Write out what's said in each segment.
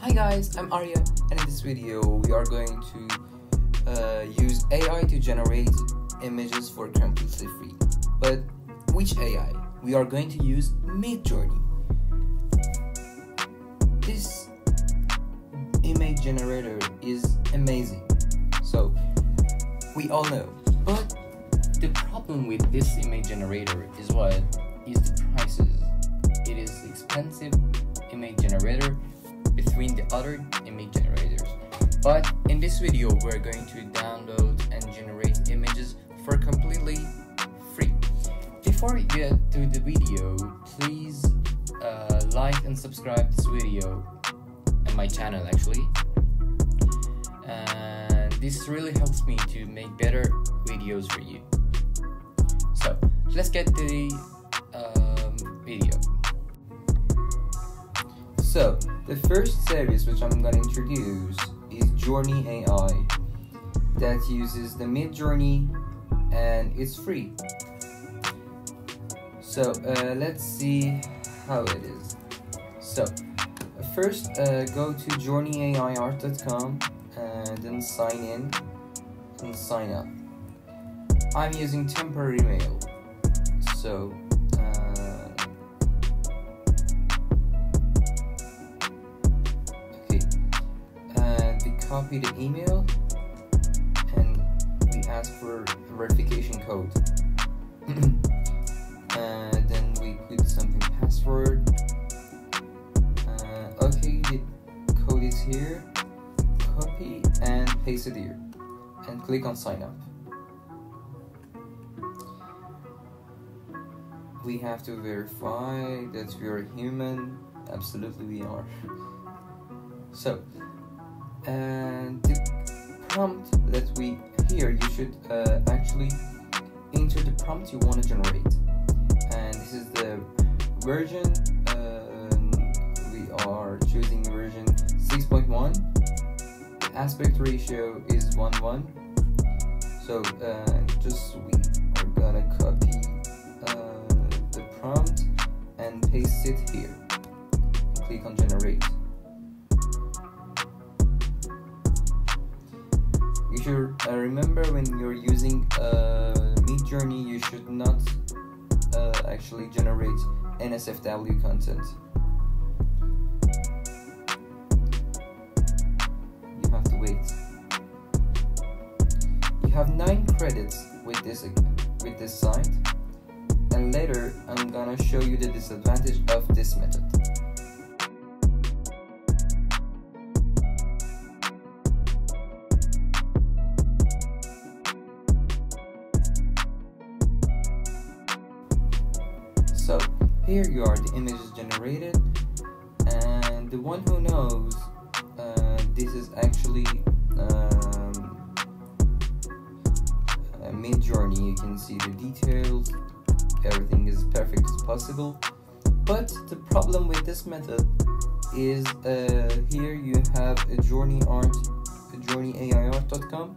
Hi guys, I'm Arya and in this video we are going to uh, use AI to generate images for completely free. But which AI? We are going to use Midjourney. This image generator is amazing. So we all know. But the problem with this image generator is what is the prices. It is expensive image generator between the other image generators. But in this video, we're going to download and generate images for completely free. Before we get to the video, please uh, like and subscribe this video and my channel actually. And this really helps me to make better videos for you. So let's get to the So, the first service which I'm gonna introduce is Journey AI that uses the Midjourney and it's free. So, uh, let's see how it is. So, first uh, go to journeyaiart.com and then sign in and sign up. I'm using temporary mail. So, copy the email and we ask for a verification code. And then we put something password. Uh, okay the code is here. Copy and paste it here. And click on sign up. We have to verify that we are human. Absolutely we are. So and the prompt that we here you should uh, actually enter the prompt you want to generate. And this is the version um, we are choosing version 6.1 the aspect ratio is 1 1 so uh, just we are gonna copy uh, the prompt and paste it here. Click on generate should uh, remember when you're using uh, Midjourney, you should not uh, actually generate NSFW content. You have to wait. You have nine credits with this with this site, and later I'm gonna show you the disadvantage of this method. Here you are, the image is generated, and the one who knows uh, this is actually um, a Midjourney. You can see the details, everything is perfect as possible. But the problem with this method is uh, here you have a Journey Art, a JourneyAIArt.com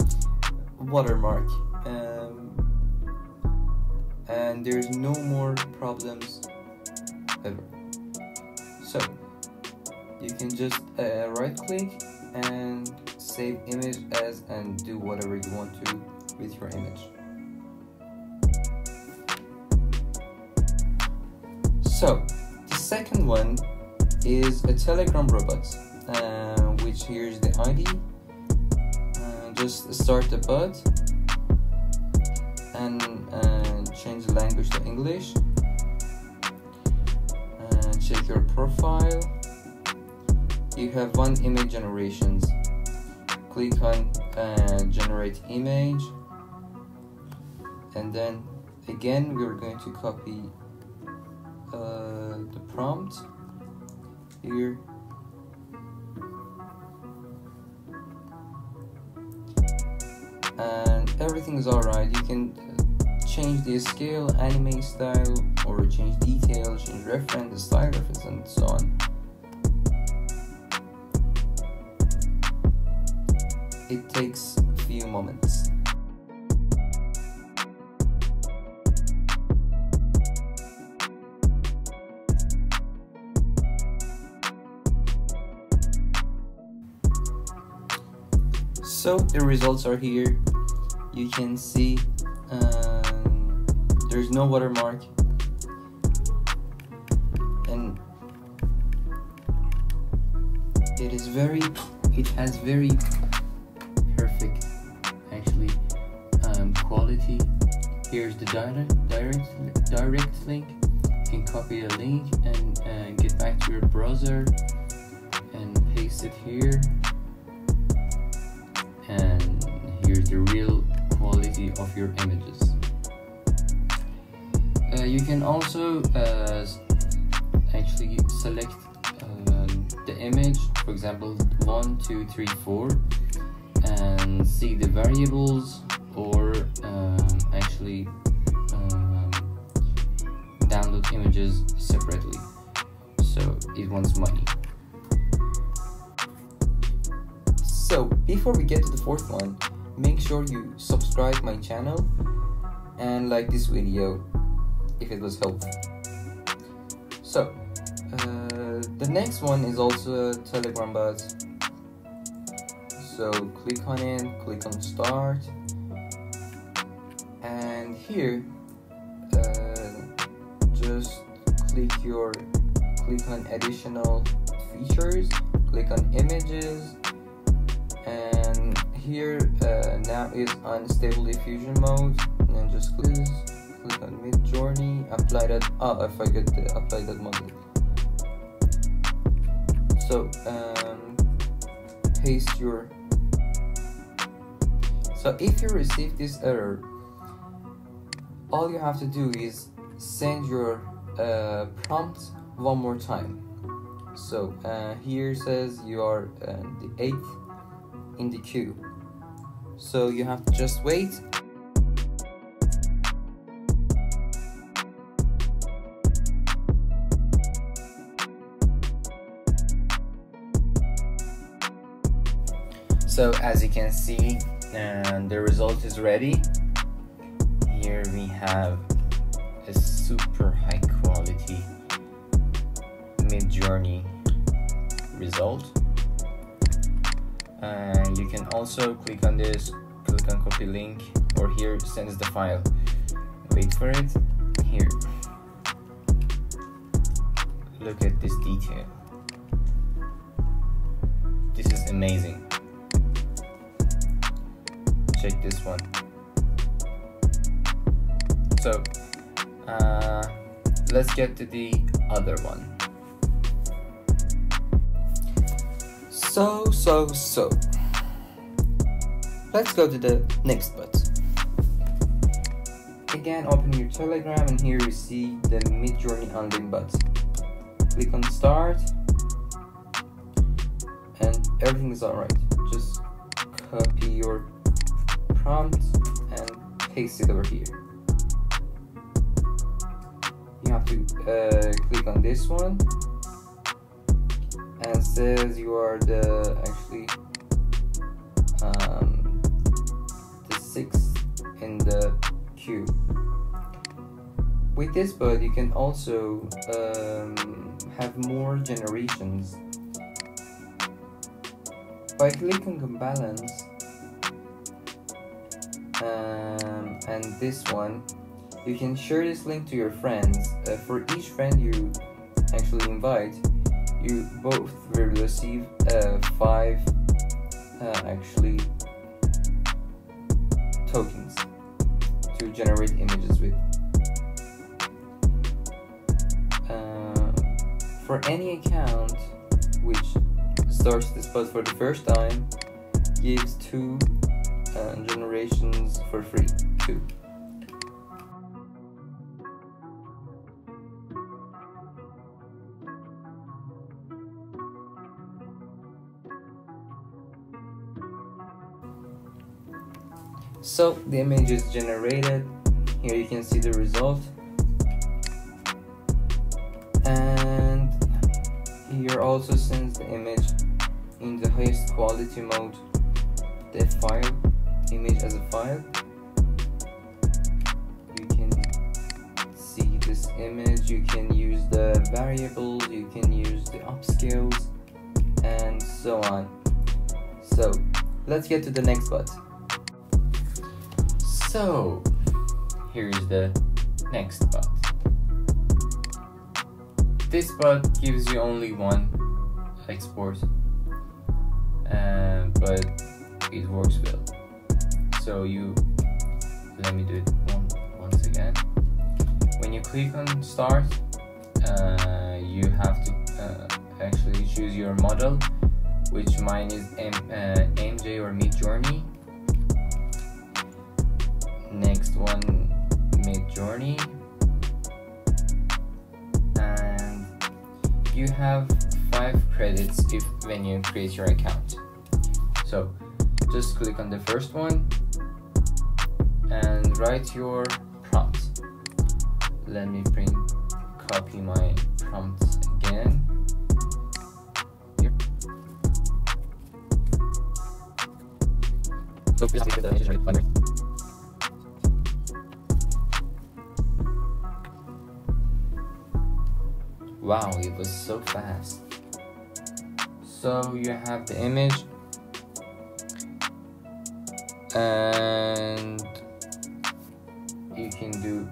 watermark. Um, and there's no more problems ever. So you can just uh, right click and save image as and do whatever you want to with your image. So the second one is a Telegram robot, uh, which here's the ID. Uh, just start the bot and uh, change the language to English check your profile. You have one image generations. Click on uh, generate image. And then again we're going to copy uh, the prompt here. And everything is alright. You can change the scale, anime style, or change details, change reference, style reference, and so on. It takes a few moments. so the results are here you can see um, there's no watermark very it has very perfect actually um, quality. Here's the direct direct direct link. You can copy the link and uh, get back to your browser and paste it here. And here's the real quality of your images. Uh, you can also uh, actually select um, the image for example one two three four and see the variables or um, actually um, download images separately. So it wants money. So before we get to the fourth one make sure you subscribe my channel and like this video if it was helpful. So uh, the next one is also a telegram bot. So click on it click on start. And here uh, just click your click on additional features click on images. And here uh, now is on stable diffusion mode. And just click, click on Midjourney apply that. Oh I forgot to apply that model so um, paste your so if you receive this error, all you have to do is send your uh, prompt one more time. So uh, here says you are uh, the eighth in the queue. So you have to just wait. So as you can see, and the result is ready. Here we have a super high quality Midjourney result. And you can also click on this click on copy link or here sends the file. Wait for it. Here. Look at this detail. This is amazing check this one. So uh, let's get to the other one. So so so. Let's go to the next bot again open your telegram and here you see the midjourney unlink bot click on start. And everything is alright. Just copy your prompt and paste it over here. You have to uh, click on this one and says you are the actually um, the sixth in the queue. With this bot, you can also um, have more generations. By clicking on balance, um, and this one you can share this link to your friends. Uh, for each friend you actually invite you both will receive uh, five uh, actually tokens to generate images with. Uh, for any account which starts this bot for the first time gives two uh, generations for free too. So the image is generated. Here you can see the result. And here also sends the image in the highest quality mode, the file image as a file you can see this image you can use the variables you can use the upscales and so on so let's get to the next bot. So, here's the next bot. This bot gives you only one export, uh, but it works well. So you, let me do it one, once again. When you click on start, uh, you have to uh, actually choose your model, which mine is M, uh, AMJ or Midjourney. Next one, Midjourney And you have five credits if when you create your account. So just click on the first one and write your prompt. Let me print copy my prompts again. Wow, it was so fast. So you have the image and you can do.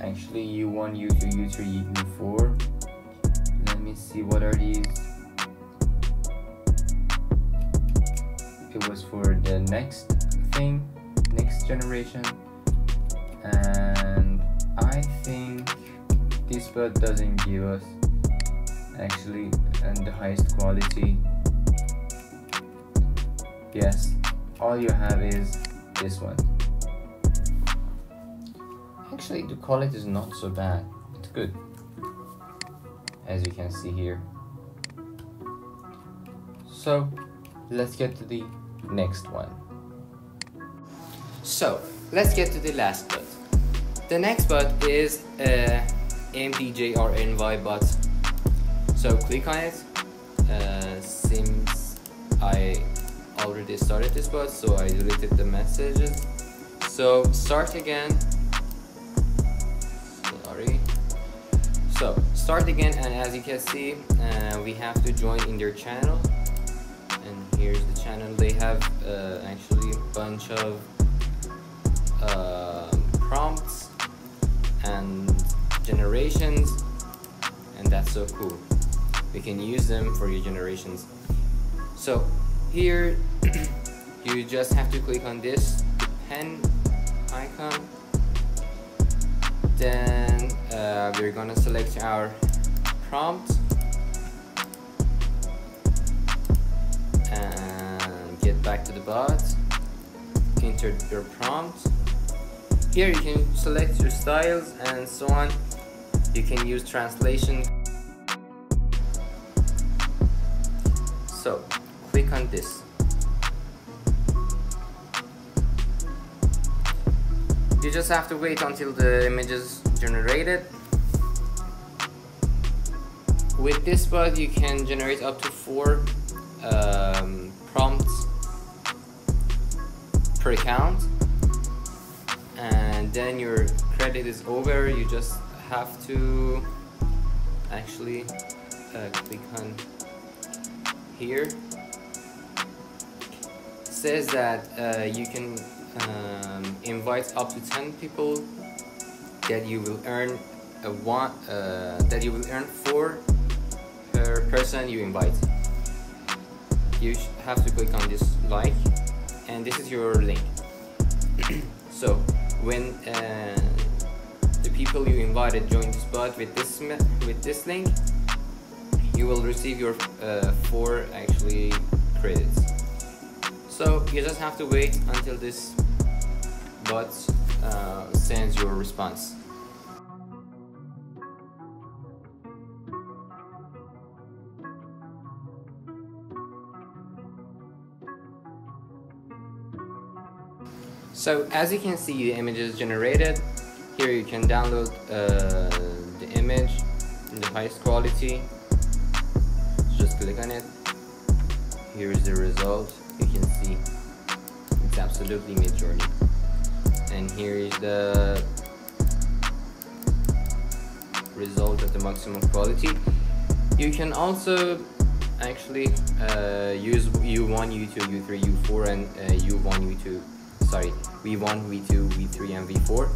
Actually u1 u2 u3 u4 let me see what are these. It was for the next thing next generation. And I think this bot doesn't give us actually and the highest quality. Yes all you have is this one actually the quality is not so bad it's good as you can see here so let's get to the next one so let's get to the last bot the next bot is uh, MDJRNY bot. So click on it. Uh, I already started this bot, so I deleted the messages. So start again. Start again, and as you can see, uh, we have to join in their channel. And here's the channel. They have uh, actually a bunch of uh, prompts and generations and that's so cool we can use them for your generations so here you just have to click on this pen icon then uh, we're gonna select our prompt. And get back to the bot. Enter your prompt. Here you can select your styles and so on. You can use translation. So click on this. You just have to wait until the image is generated with this bot you can generate up to four um, prompts per account. And then your credit is over. You just have to actually uh, click on here. It says that uh, you can um, invite up to 10 people that you will earn a one uh, that you will earn four per person you invite you have to click on this like and this is your link so when uh, people you invited join this bot with this with this link, you will receive your uh, four actually credits. So you just have to wait until this bot uh, sends your response. So as you can see, the image is generated. Here you can download uh, the image in the highest quality. Just click on it. Here's the result. You can see it's absolutely Midjourney and here is the result of the maximum quality you can also actually uh, use U1, U2, U3, U4, and uh, U1, U2. Sorry, V1, V2, V3, and V4.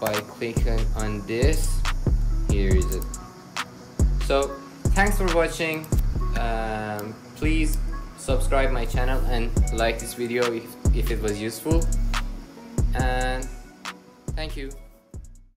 By clicking on this, here is it. So thanks for watching. Um, please subscribe my channel and like this video if, if it was useful. And thank you.